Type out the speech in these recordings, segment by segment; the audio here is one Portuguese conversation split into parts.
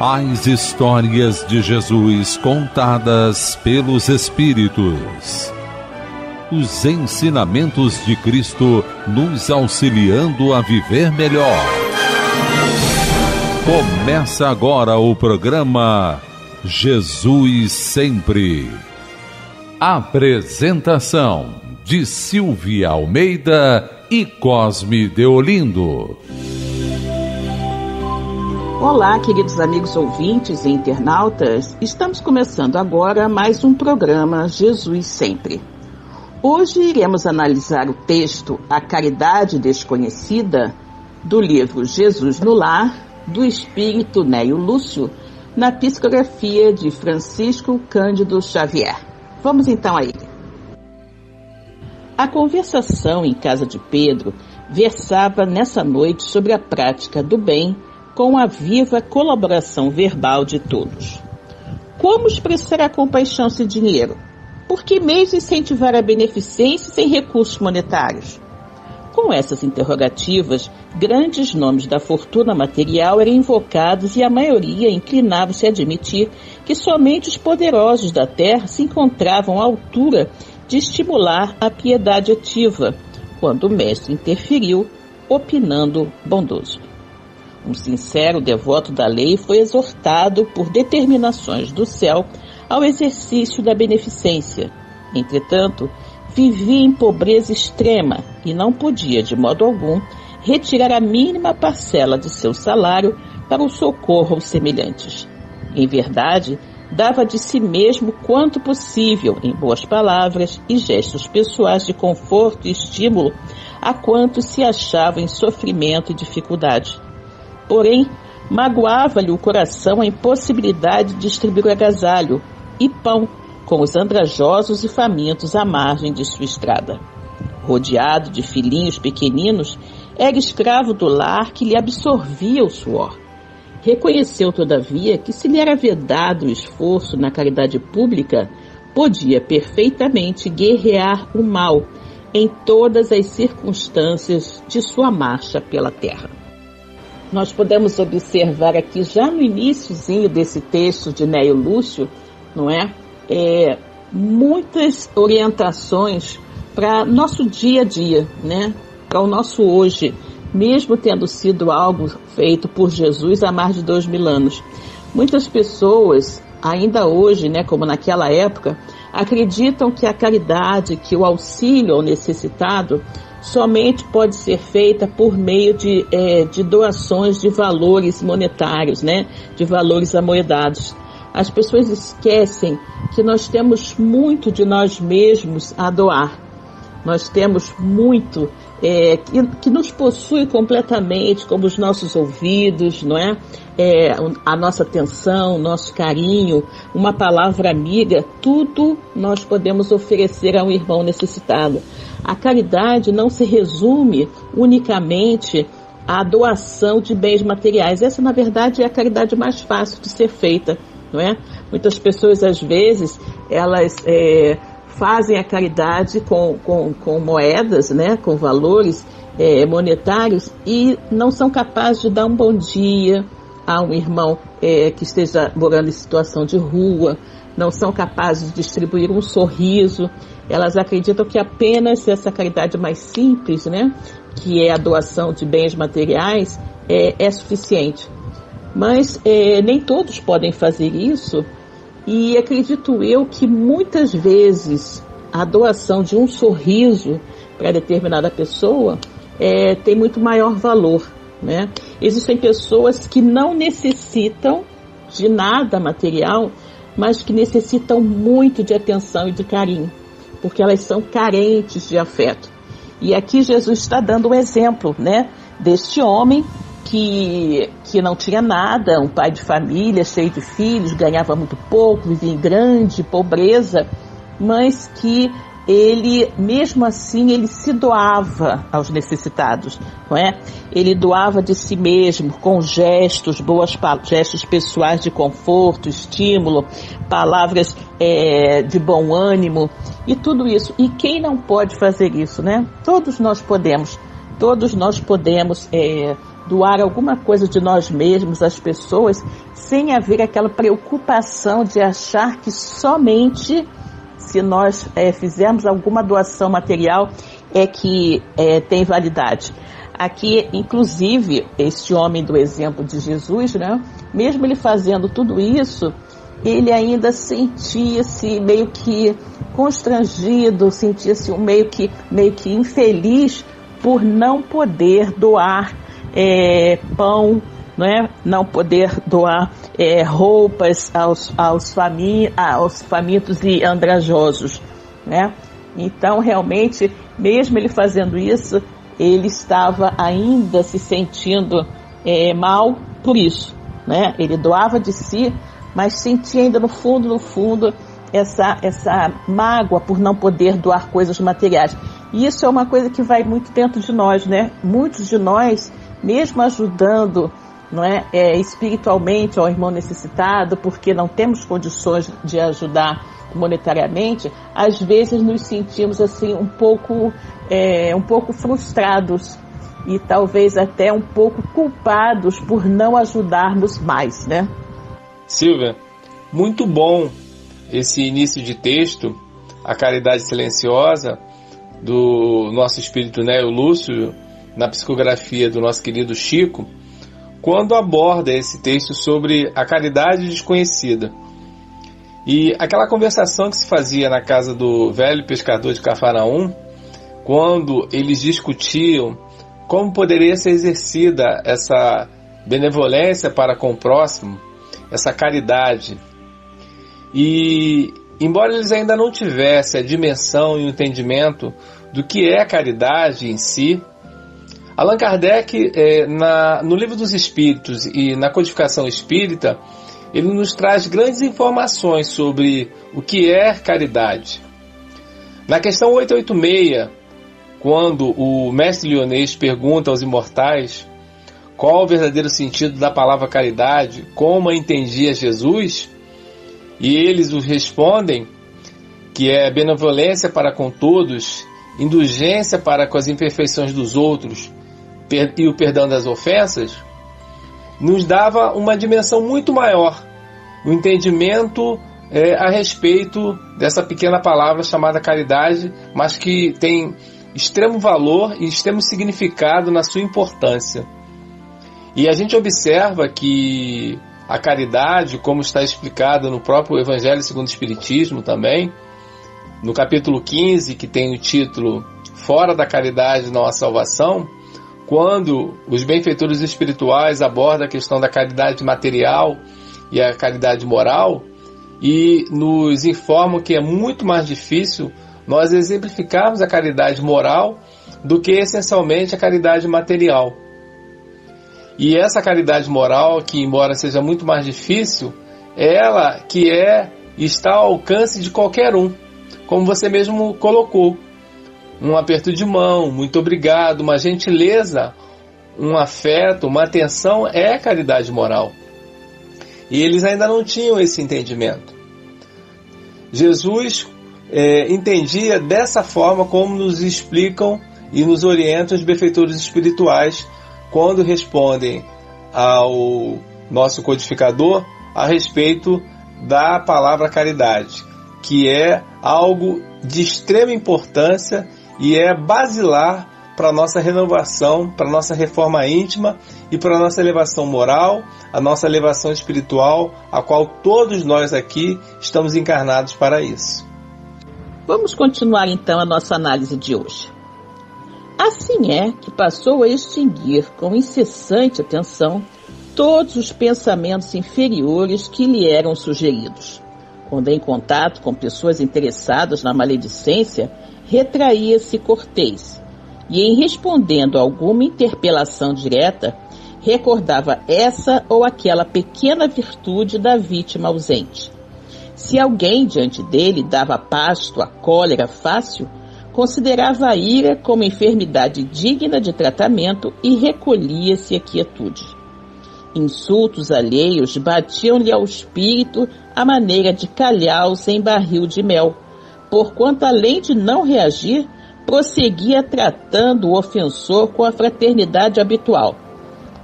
As histórias de Jesus contadas pelos Espíritos. Os ensinamentos de Cristo nos auxiliando a viver melhor. Começa agora o programa Jesus Sempre. Apresentação de Silvia Almeida e Cosme Deolindo. Olá, queridos amigos ouvintes e internautas. Estamos começando agora mais um programa Jesus Sempre. Hoje iremos analisar o texto A Caridade Desconhecida do livro Jesus no Lar, do espírito Neio Lúcio, na psicografia de Francisco Cândido Xavier. Vamos então a ele. A conversação em casa de Pedro versava nessa noite sobre a prática do bem com a viva colaboração verbal de todos. Como expressar a compaixão sem dinheiro? Por que meios incentivar a beneficência sem recursos monetários? Com essas interrogativas, grandes nomes da fortuna material eram invocados e a maioria inclinava-se a admitir que somente os poderosos da terra se encontravam à altura de estimular a piedade ativa, quando o mestre interferiu, opinando bondoso. Um sincero devoto da lei foi exortado por determinações do céu ao exercício da beneficência. Entretanto, vivia em pobreza extrema e não podia, de modo algum, retirar a mínima parcela de seu salário para o socorro aos semelhantes. Em verdade, dava de si mesmo quanto possível em boas palavras e gestos pessoais de conforto e estímulo a quantos se achavam em sofrimento e dificuldade Porém, magoava-lhe o coração a impossibilidade de distribuir agasalho e pão com os andrajosos e famintos à margem de sua estrada. Rodeado de filhinhos pequeninos, era escravo do lar que lhe absorvia o suor. Reconheceu, todavia, que se lhe era vedado o esforço na caridade pública, podia perfeitamente guerrear o mal em todas as circunstâncias de sua marcha pela terra nós podemos observar aqui já no iníciozinho desse texto de Neio Lúcio, não é? é muitas orientações para nosso dia a dia, né? Para o nosso hoje, mesmo tendo sido algo feito por Jesus há mais de dois mil anos. Muitas pessoas, ainda hoje, né, como naquela época, acreditam que a caridade, que o auxílio ao necessitado somente pode ser feita por meio de, é, de doações de valores monetários, né? de valores amoedados. As pessoas esquecem que nós temos muito de nós mesmos a doar. Nós temos muito é, que, que, nos possui completamente, como os nossos ouvidos, não é? é? A nossa atenção, nosso carinho, uma palavra amiga, tudo nós podemos oferecer a um irmão necessitado. A caridade não se resume unicamente à doação de bens materiais. Essa, na verdade, é a caridade mais fácil de ser feita, não é? Muitas pessoas, às vezes, elas é, fazem a caridade com, com, com moedas, né? Com valores é, monetários e não são capazes de dar um bom dia a um irmão é, que esteja morando em situação de rua, não são capazes de distribuir um sorriso. Elas acreditam que apenas essa caridade mais simples, né, que é a doação de bens materiais, é, é suficiente. Mas é, nem todos podem fazer isso, e acredito eu que muitas vezes a doação de um sorriso para determinada pessoa é, tem muito maior valor. Né? Existem pessoas que não necessitam de nada material, mas que necessitam muito de atenção e de carinho, porque elas são carentes de afeto. E aqui Jesus está dando um exemplo, né, deste homem que, que não tinha nada, um pai de família, cheio de filhos, ganhava muito pouco, vivia em grande pobreza, mas que ele, mesmo assim, ele se doava aos necessitados, não é? Ele doava de si mesmo com gestos, boas gestos pessoais de conforto, estímulo, palavras é, de bom ânimo e tudo isso. E quem não pode fazer isso, né? Todos nós podemos, todos nós podemos é, doar alguma coisa de nós mesmos às pessoas, sem haver aquela preocupação de achar que somente se nós é, fizermos alguma doação material é que é, tem validade. Aqui, inclusive, este homem do exemplo de Jesus, né? Mesmo ele fazendo tudo isso, ele ainda sentia-se meio que constrangido, sentia-se meio que, meio que infeliz por não poder doar é, pão, né? não poder doar é, roupas aos, aos, fami aos famintos e andrajosos. Né? Então, realmente, mesmo ele fazendo isso, ele estava ainda se sentindo é, mal por isso. Né? Ele doava de si, mas sentia ainda no fundo, no fundo, essa, essa mágoa por não poder doar coisas materiais. E isso é uma coisa que vai muito dentro de nós, né? Muitos de nós, mesmo ajudando não é, é espiritualmente ao irmão necessitado, porque não temos condições de ajudar monetariamente, às vezes nos sentimos assim um pouco, é, um pouco frustrados e talvez até um pouco culpados por não ajudarmos mais, né? Silvia, muito bom esse início de texto, a caridade silenciosa do nosso espírito Neo Lúcio, na psicografia do nosso querido Chico, quando aborda esse texto sobre a caridade desconhecida. E aquela conversação que se fazia na casa do velho pescador de Cafarnaum, quando eles discutiam como poderia ser exercida essa benevolência para com o próximo, essa caridade. E embora eles ainda não tivessem a dimensão e o entendimento do que é a caridade em si, Allan Kardec, é, na, no Livro dos Espíritos e na Codificação Espírita, ele nos traz grandes informações sobre o que é caridade. Na questão 886, quando o mestre Lyonês pergunta aos imortais qual o verdadeiro sentido da palavra caridade, como a entendia Jesus, e eles os respondem que é benevolência para com todos, indulgência para com as imperfeições dos outros e o perdão das ofensas, nos dava uma dimensão muito maior, o um entendimento é, a respeito dessa pequena palavra chamada caridade, mas que tem extremo valor e extremo significado na sua importância. E a gente observa que a caridade, como está explicado no próprio Evangelho segundo o Espiritismo também, no capítulo 15, que tem o título Fora da Caridade não há salvação, quando os benfeitores espirituais abordam a questão da caridade material e a caridade moral e nos informam que é muito mais difícil nós exemplificarmos a caridade moral do que essencialmente a caridade material. E essa caridade moral, que embora seja muito mais difícil, ela que é está ao alcance de qualquer um, como você mesmo colocou. Um aperto de mão, muito obrigado, uma gentileza, um afeto, uma atenção é caridade moral. E eles ainda não tinham esse entendimento. Jesus é, entendia dessa forma como nos explicam e nos orientam os benfeitores espirituais quando respondem ao nosso codificador a respeito da palavra caridade, que é algo de extrema importância e é basilar para a nossa renovação, para a nossa reforma íntima e para a nossa elevação moral, a nossa elevação espiritual, a qual todos nós aqui estamos encarnados para isso. Vamos continuar então a nossa análise de hoje. Assim é que passou a extinguir com incessante atenção todos os pensamentos inferiores que lhe eram sugeridos. Quando em contato com pessoas interessadas na maledicência, retraía-se cortês e, em respondendo a alguma interpelação direta, recordava essa ou aquela pequena virtude da vítima ausente. Se alguém diante dele dava pasto à cólera fácil, considerava a ira como enfermidade digna de tratamento e recolhia-se à quietude. Insultos alheios batiam-lhe ao espírito a maneira de calhaus em barril de mel, porquanto, além de não reagir, prosseguia tratando o ofensor com a fraternidade habitual.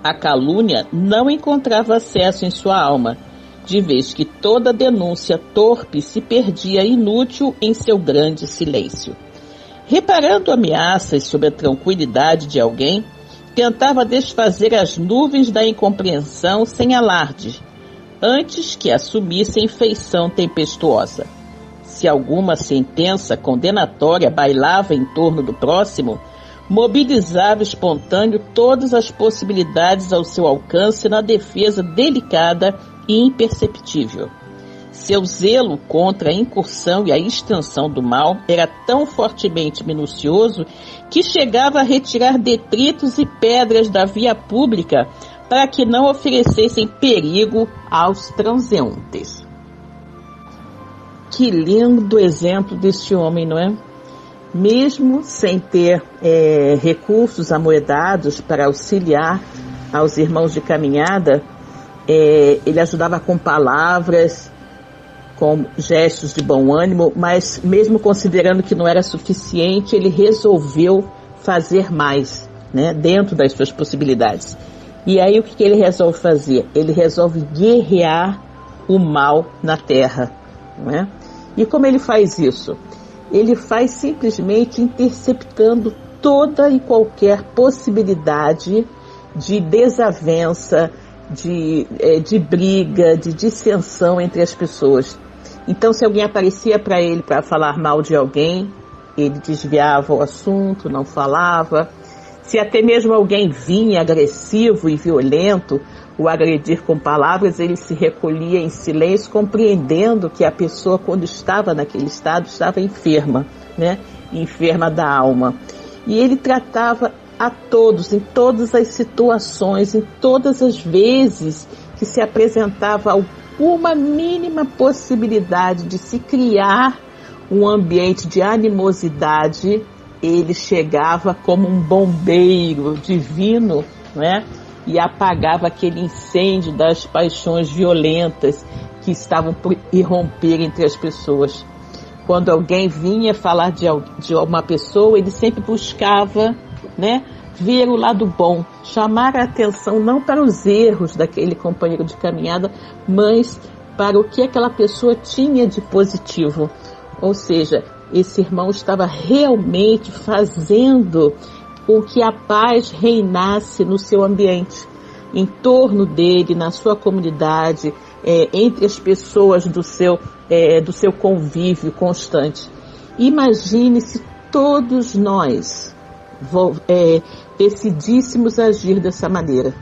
a calúnia não encontrava acesso em sua alma, de vez que toda denúncia torpe se perdia inútil em seu grande silêncio. Reparando ameaças sobre a tranquilidade de alguém, tentava desfazer as nuvens da incompreensão sem alarde, antes que assumissem feição tempestuosa. Se alguma sentença condenatória bailava em torno do próximo, mobilizava espontâneo todas as possibilidades ao seu alcance na defesa delicada e imperceptível. Seu zelo contra a incursão e a extensão do mal era tão fortemente minucioso que chegava a retirar detritos e pedras da via pública para que não oferecessem perigo aos transeuntes. Que lindo exemplo deste homem, não é? mesmo sem ter é, recursos amoedados para auxiliar aos irmãos de caminhada, é, ele ajudava com palavras, com gestos de bom ânimo, mas mesmo considerando que não era suficiente, ele resolveu fazer mais, né, dentro das suas possibilidades. E aí o que, que ele resolve fazer? Ele resolve guerrear o mal na terra, não é? E como ele faz isso? ele faz simplesmente interceptando toda e qualquer possibilidade de desavença, de, é, de briga, de dissensão entre as pessoas. Então, se alguém aparecia para ele para falar mal de alguém, ele desviava o assunto, não falava. Se até mesmo alguém vinha agressivo e violento, o agredir com palavras, ele se recolhia em silêncio, compreendendo que a pessoa, quando estava naquele estado, estava enferma, né? Enferma da alma. E ele tratava a todos, em todas as situações, em todas as vezes que se apresentava alguma mínima possibilidade de se criar um ambiente de animosidade, ele chegava como um bombeiro divino, não é? E apagava aquele incêndio das paixões violentas que estavam por irromper entre as pessoas. Quando alguém vinha falar de, de uma pessoa, ele sempre buscava, né, ver o lado bom, chamar a atenção não para os erros daquele companheiro de caminhada, mas para o que aquela pessoa tinha de positivo. Ou seja, esse irmão estava realmente fazendo com que a paz reinasse no seu ambiente, em torno dele, na sua comunidade, é, entre as pessoas do seu, é, do seu convívio constante. Imagine se todos nós é, decidíssemos agir dessa maneira.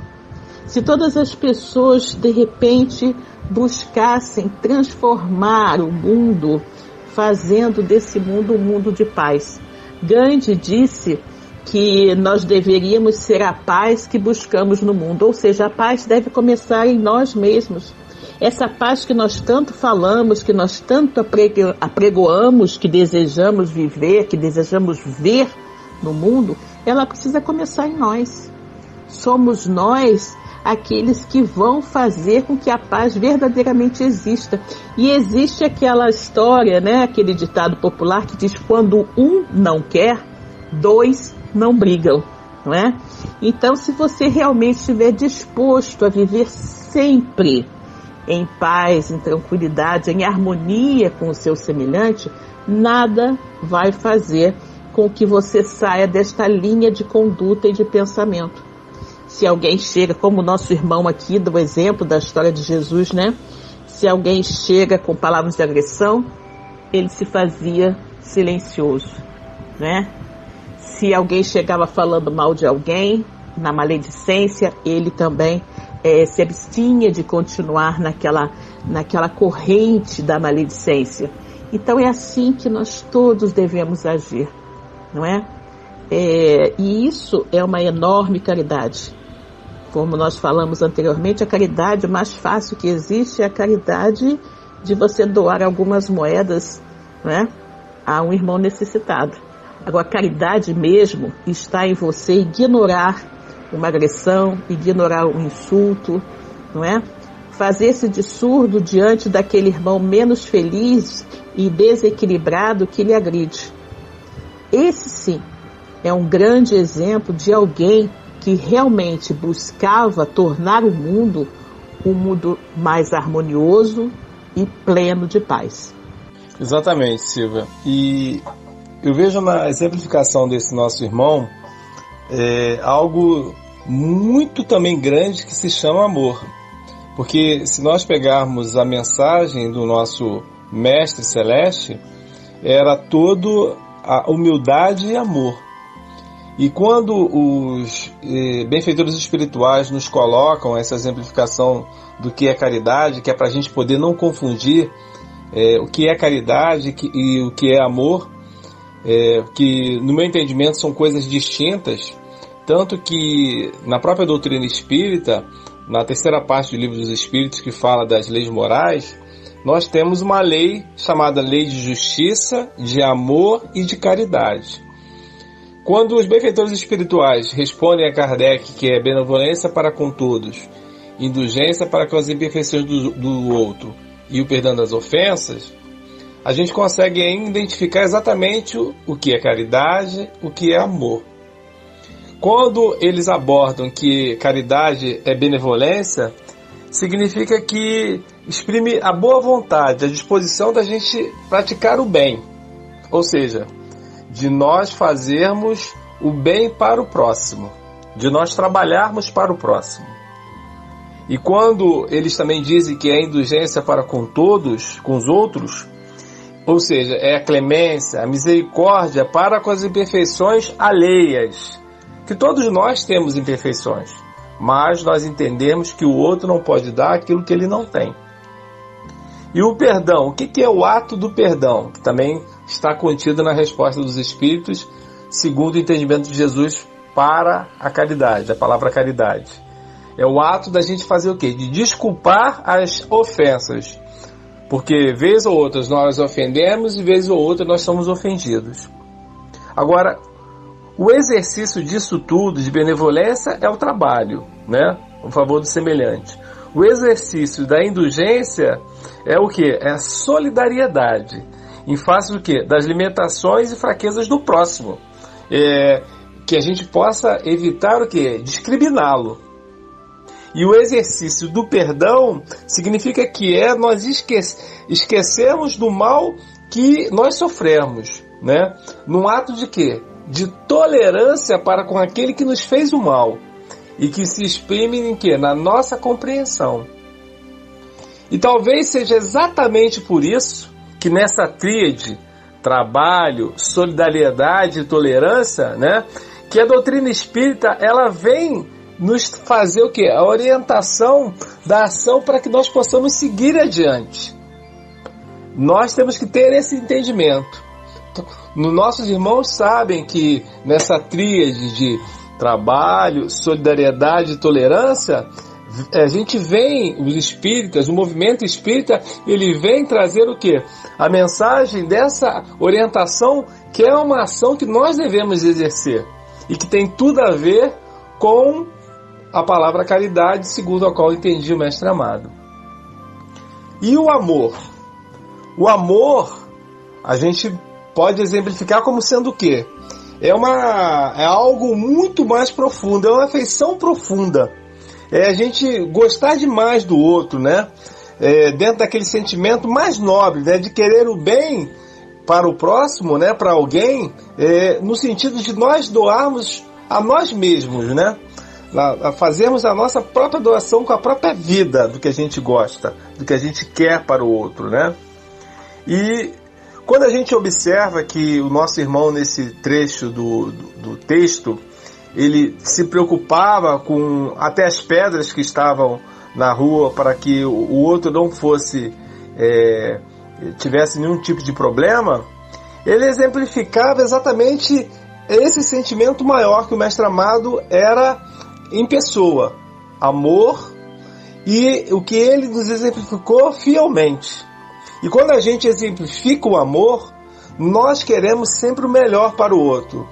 Se todas as pessoas de repente buscassem transformar o mundo, fazendo desse mundo um mundo de paz. Gandhi disse que nós deveríamos ser a paz que buscamos no mundo, ou seja, a paz deve começar em nós mesmos. Essa paz que nós tanto falamos, que nós tanto apregoamos, que desejamos viver, que desejamos ver no mundo, ela precisa começar em nós. Somos nós aqueles que vão fazer com que a paz verdadeiramente exista. E existe aquela história, né, aquele ditado popular que diz quando um não quer, dois não brigam, não é? Então, se você realmente estiver disposto a viver sempre em paz, em tranquilidade, em harmonia com o seu semelhante, nada vai fazer com que você saia desta linha de conduta e de pensamento. Se alguém chega, como o nosso irmão aqui, do exemplo da história de Jesus, né? Se alguém chega com palavras de agressão, ele se fazia silencioso, né? Se alguém chegava falando mal de alguém, na maledicência, ele também é, se abstinha de continuar naquela, naquela corrente da maledicência. Então é assim que nós todos devemos agir, não é? é? E isso é uma enorme caridade. Como nós falamos anteriormente, a caridade mais fácil que existe é a caridade de você doar algumas moedas, não é? A um irmão necessitado. Agora, a caridade mesmo está em você ignorar uma agressão, ignorar um insulto, não é? Fazer-se de surdo diante daquele irmão menos feliz e desequilibrado que lhe agride. Esse sim é um grande exemplo de alguém que realmente buscava tornar o mundo um mundo mais harmonioso e pleno de paz. Exatamente, Silvia. E eu vejo na exemplificação desse nosso irmão é, algo muito também grande que se chama amor. Porque se nós pegarmos a mensagem do nosso Mestre Celeste, era todo a humildade e amor. E quando os eh, benfeitores espirituais nos colocam essa exemplificação do que é caridade, que é para a gente poder não confundir eh, o que é caridade e o que é amor, eh, que no meu entendimento são coisas distintas, tanto que na própria doutrina espírita, na terceira parte do livro dos Espíritos que fala das leis morais, nós temos uma lei chamada lei de justiça, de amor e de caridade. Quando os benfeitores espirituais respondem a Kardec que é benevolência para com todos, indulgência para com as imperfeições do, do outro e o perdão das ofensas, a gente consegue identificar exatamente o, que é caridade, o que é amor. Quando eles abordam que caridade é benevolência, significa que exprime a boa vontade, a disposição da gente praticar o bem. Ou seja, de nós fazermos o bem para o próximo, de nós trabalharmos para o próximo. E quando eles também dizem que é indulgência para com todos, com os outros, ou seja, é a clemência, a misericórdia para com as imperfeições alheias, que todos nós temos imperfeições, mas nós entendemos que o outro não pode dar aquilo que ele não tem. E o perdão, o que é o ato do perdão? Que também está contido na resposta dos Espíritos, segundo o entendimento de Jesus para a caridade, a palavra caridade. É o ato da gente fazer o quê? De desculpar as ofensas. Porque vez ou outra nós ofendemos e vez ou outra nós somos ofendidos. Agora, o exercício disso tudo, de benevolência, é o trabalho, né? Em favor do semelhante. O exercício da indulgência é o que? É a solidariedade em face do que? Das limitações e fraquezas do próximo. É, que a gente possa evitar o que? Discriminá-lo. E o exercício do perdão significa que é nós esque esquecemos do mal que nós sofremos, né? Num ato de quê? De tolerância para com aquele que nos fez o mal e que se exprime em quê? Na nossa compreensão. E talvez seja exatamente por isso que nessa tríade trabalho, solidariedade e tolerância, né, que a doutrina espírita ela vem nos fazer o que? A orientação da ação para que nós possamos seguir adiante. Nós temos que ter esse entendimento. Nossos irmãos sabem que nessa tríade de trabalho, solidariedade e tolerância, a gente vem, os espíritas, o movimento espírita, ele vem trazer o que? A mensagem dessa orientação que é uma ação que nós devemos exercer e que tem tudo a ver com a palavra caridade, segundo a qual entendi o mestre amado. E o amor? O amor, a gente pode exemplificar como sendo o quê? É, uma, é algo muito mais profundo, é uma afeição profunda é a gente gostar demais do outro, né? É, dentro daquele sentimento mais nobre, né? De querer o bem para o próximo, né? Para alguém, é, no sentido de nós doarmos a nós mesmos, né? A fazermos a nossa própria doação com a própria vida do que a gente gosta, do que a gente quer para o outro, né? E quando a gente observa que o nosso irmão nesse trecho do, do, do texto ele se preocupava com até as pedras que estavam na rua para que o outro não fosse é, tivesse nenhum tipo de problema, ele exemplificava exatamente esse sentimento maior que o mestre amado era em pessoa, amor e o que ele nos exemplificou fielmente. E quando a gente exemplifica o amor, nós queremos sempre o melhor para o outro.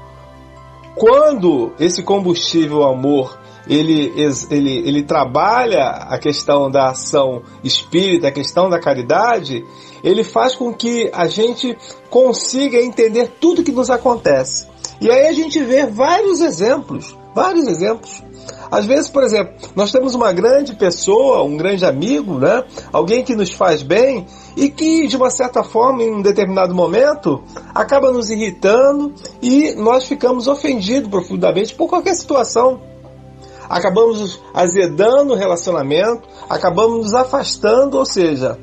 Quando esse combustível amor ele, ele, ele trabalha a questão da ação espírita, a questão da caridade, ele faz com que a gente consiga entender tudo que nos acontece. E aí a gente vê vários exemplos, Vários exemplos. Às vezes, por exemplo, nós temos uma grande pessoa, um grande amigo, né? Alguém que nos faz bem e que, de uma certa forma, em um determinado momento, acaba nos irritando e nós ficamos ofendidos profundamente por qualquer situação. Acabamos azedando o relacionamento, acabamos nos afastando, ou seja,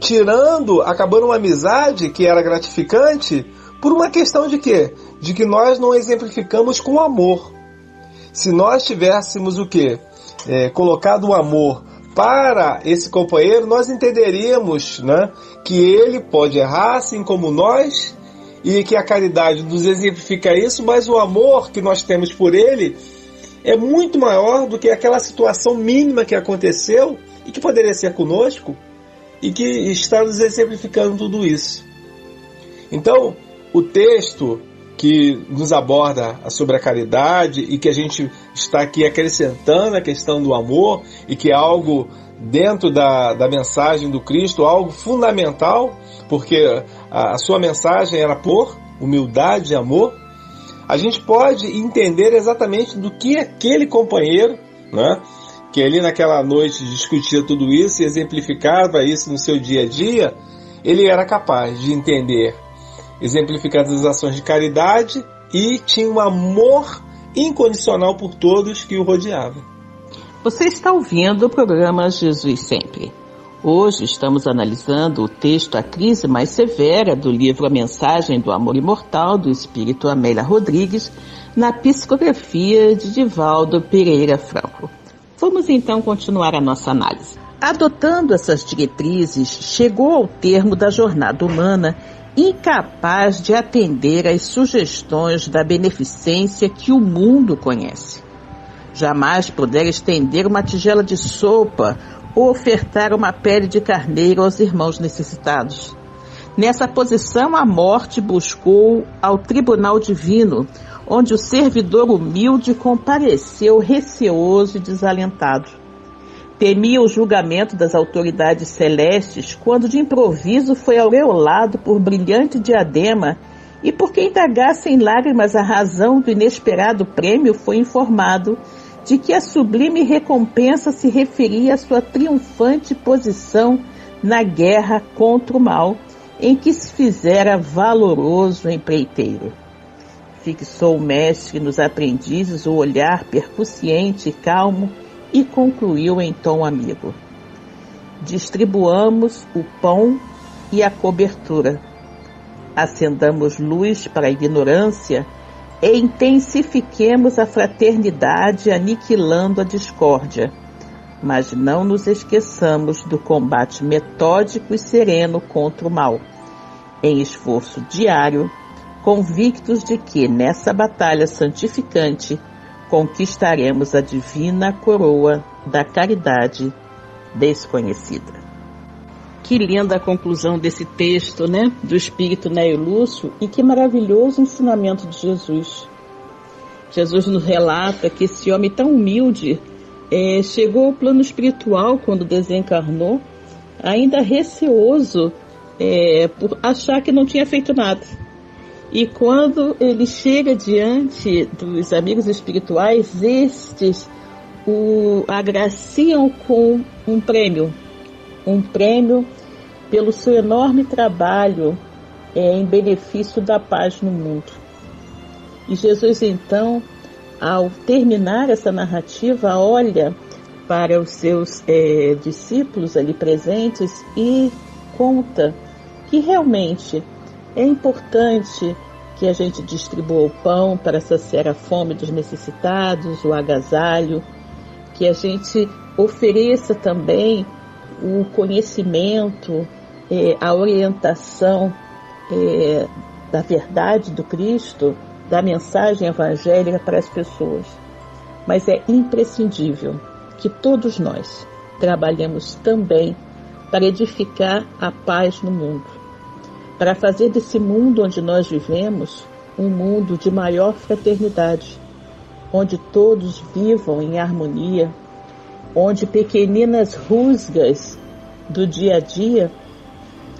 tirando, acabando uma amizade que era gratificante por uma questão de quê? De que nós não exemplificamos com amor. Se nós tivéssemos o quê? É, colocado o amor para esse companheiro, nós entenderíamos né, que ele pode errar assim como nós e que a caridade nos exemplifica isso, mas o amor que nós temos por ele é muito maior do que aquela situação mínima que aconteceu e que poderia ser conosco e que está nos exemplificando tudo isso. Então, o texto que nos aborda sobre a caridade e que a gente está aqui acrescentando a questão do amor e que é algo dentro da, da mensagem do Cristo, algo fundamental, porque a, a sua mensagem era por humildade e amor, a gente pode entender exatamente do que aquele companheiro, né, que ali naquela noite discutia tudo isso e exemplificava isso no seu dia a dia, ele era capaz de entender exemplificadas as ações de caridade e tinha um amor incondicional por todos que o rodeavam. Você está ouvindo o programa Jesus Sempre. Hoje estamos analisando o texto A Crise Mais Severa do livro A Mensagem do Amor Imortal do Espírito Amélia Rodrigues na psicografia de Divaldo Pereira Franco. Vamos então continuar a nossa análise. Adotando essas diretrizes, chegou ao termo da jornada humana incapaz de atender às sugestões da beneficência que o mundo conhece. Jamais puder estender uma tigela de sopa ou ofertar uma pele de carneiro aos irmãos necessitados. Nessa posição, a morte buscou ao tribunal divino, onde o servidor humilde compareceu receoso e desalentado. Temia o julgamento das autoridades celestes quando de improviso foi aureolado por brilhante diadema e por quem indagasse em lágrimas a razão do inesperado prêmio foi informado de que a sublime recompensa se referia à sua triunfante posição na guerra contra o mal, em que se fizera valoroso empreiteiro. Fixou o mestre nos aprendizes o olhar percussiente e calmo e concluiu em tom amigo: Distribuamos o pão e a cobertura, acendamos luz para a ignorância e intensifiquemos a fraternidade aniquilando a discórdia. Mas não nos esqueçamos do combate metódico e sereno contra o mal, em esforço diário, convictos de que nessa batalha santificante conquistaremos a divina coroa da caridade desconhecida. Que linda a conclusão desse texto, né? Do Espírito Neo Lúcio e que maravilhoso ensinamento de Jesus. Jesus nos relata que esse homem tão humilde é, chegou ao plano espiritual quando desencarnou, ainda receoso é, por achar que não tinha feito nada e quando ele chega diante dos amigos espirituais, estes o agraciam com um prêmio, um prêmio pelo seu enorme trabalho é, em benefício da paz no mundo. E Jesus então, ao terminar essa narrativa, olha para os seus é, discípulos ali presentes e conta que realmente é importante que a gente distribua o pão para saciar a fome dos necessitados, o agasalho, que a gente ofereça também o conhecimento, eh, a orientação eh, da verdade do Cristo, da mensagem evangélica para as pessoas. Mas é imprescindível que todos nós trabalhemos também para edificar a paz no mundo para fazer desse mundo onde nós vivemos um mundo de maior fraternidade, onde todos vivam em harmonia, onde pequeninas rusgas do dia a dia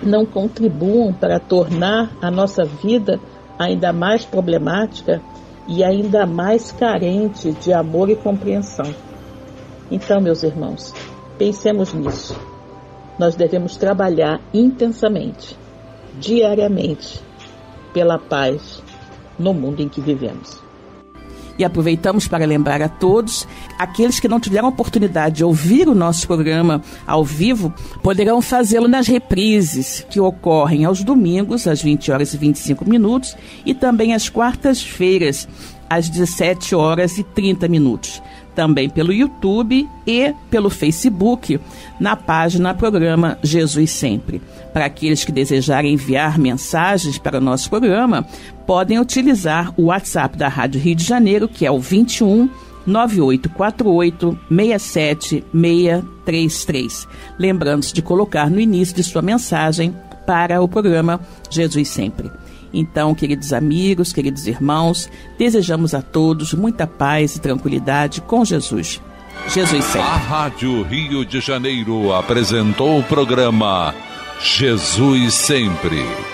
não contribuam para tornar a nossa vida ainda mais problemática, e ainda mais carente de amor e compreensão. Então, meus irmãos, pensemos nisso. Nós devemos trabalhar intensamente, diariamente, pela paz no mundo em que vivemos. E aproveitamos para lembrar a todos, aqueles que não tiveram oportunidade de ouvir o nosso programa ao vivo, poderão fazê-lo nas reprises, que ocorrem aos domingos, às 20 horas e 25 minutos, e também às quartas-feiras, às 17 horas e 30 minutos. Também pelo YouTube e pelo Facebook, na página Programa Jesus Sempre. Para aqueles que desejarem enviar mensagens para o nosso programa, podem utilizar o WhatsApp da Rádio Rio de Janeiro, que é o 21 9848 67633. Lembrando-se de colocar no início de sua mensagem para o programa Jesus Sempre. Então, queridos amigos, queridos irmãos, desejamos a todos muita paz e tranquilidade com Jesus. Jesus sempre. A Rádio Rio de Janeiro apresentou o programa Jesus Sempre